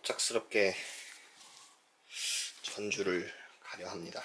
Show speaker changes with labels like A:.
A: 갑작스럽게 전주를 가려 합니다.